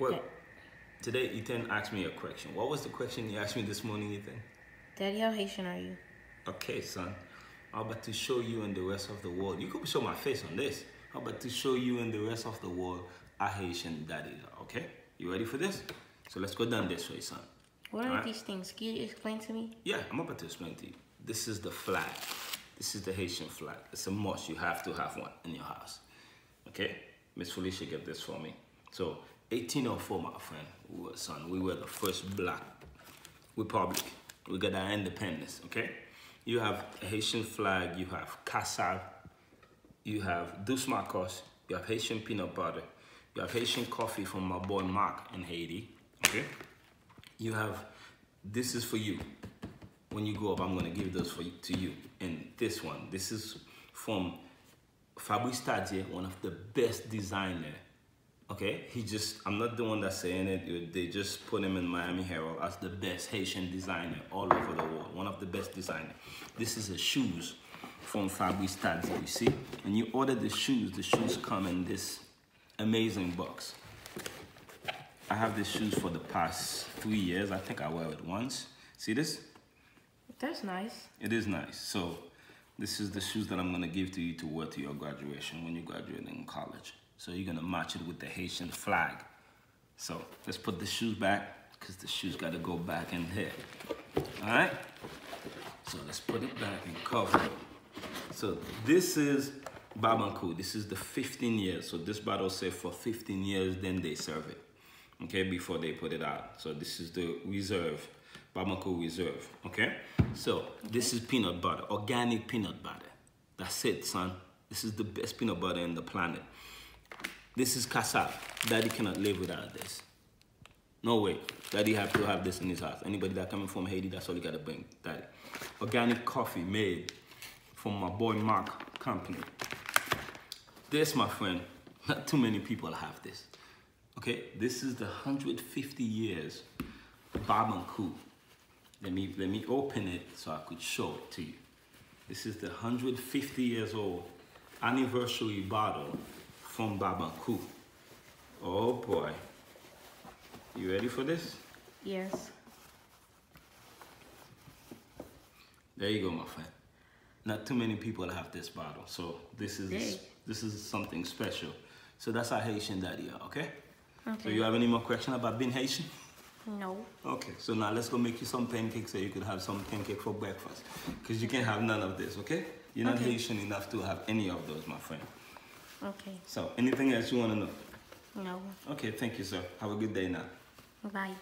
Well, today Ethan asked me a question. What was the question you asked me this morning, Ethan? Daddy, how Haitian are you? Okay, son. How about to show you and the rest of the world? You could show my face on this. How about to show you and the rest of the world how Haitian daddies are, okay? You ready for this? So let's go down this way, son. What are Alright. these things? Can you explain to me? Yeah, I'm about to explain to you. This is the flag. This is the Haitian flag. It's a must. You have to have one in your house. Okay? Miss Felicia, get this for me. So, 1804, my friend, we were, son, we were the first black republic. We got our independence, okay? You have Haitian flag, you have Kassab, you have Douce Macos, you have Haitian peanut butter, you have Haitian coffee from my boy Mark in Haiti, okay? You have, this is for you. When you grow up, I'm gonna give those for you, to you. And this one, this is from Fabrice Tardieu, one of the best designer. Okay, he just, I'm not the one that's saying it. They just put him in Miami Herald as the best Haitian designer all over the world. One of the best designer. This is a shoes from Fabrice Tardieu, you see? When you order the shoes, the shoes come in this amazing box. I have these shoes for the past three years. I think I wear it once. See this? That's nice. It is nice. So this is the shoes that I'm gonna give to you to wear to your graduation when you graduate in college. So you're gonna match it with the Haitian flag. So let's put the shoes back because the shoes gotta go back in here. All right? So let's put it back and cover it. So this is Barbancourt. This is the 15 years. So this bottle says for 15 years, then they serve it. Okay, before they put it out. So this is the reserve, Barbancourt reserve. Okay? So this is peanut butter, organic peanut butter. That's it, son. This is the best peanut butter in the planet. This is cassava. Daddy cannot live without this. No way. Daddy have to have this in his house. Anybody that coming from Haiti, that's all you gotta bring. Daddy. Organic coffee made from my boy Mark company. This, my friend, not too many people have this. Okay, this is the 150 years Barbancourt. Let me let me open it so I could show it to you. This is the 150 years old anniversary bottle from Barbancourt. Oh boy. You ready for this? Yes. There you go, my friend. Not too many people have this bottle, so this is this is something special. So that's our Haitian daddy, are, okay? So you have any more question about being Haitian? No. Okay, so now let's go make you some pancakes so you could have some pancake for breakfast. Because you can't have none of this, okay? You're not Okay. Haitian enough to have any of those, my friend. Okay. So anything else you want to know? No. Okay, thank you, sir. Have a good day now. Bye.